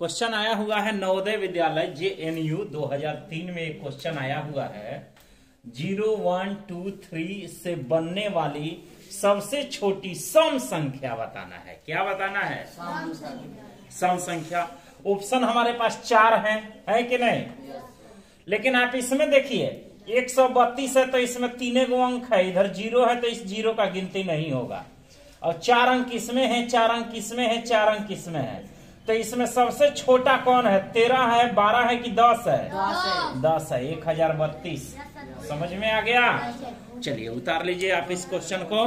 Question आया हुआ है नवोदय विद्यालय जे एन यू दो हज़ार तीन में एक क्वेश्चन आया हुआ है। ज़ीरो वन टू थ्री से बनने वाली सबसे छोटी सम संख्या बताना है। क्या बताना है? सम संख्या। ऑप्शन हमारे पास चार हैं, है कि नहीं? लेकिन आप इसमें देखिए, एक सौ बत्तीस है तो इसमें तीन गो अंक है, इधर ज़ीरो है तो इस ज़ीरो का गिनती नहीं होगा। और चार अंक इसमें है, चार अंक इसमें है, चार अंक इसमें है। तो इसमें सबसे छोटा कौन है? तेरह है बारह है कि दस है? दस है। एक हज़ार बत्तीस। समझ में आ गया? चलिए उतार लीजिए आप इस क्वेश्चन को।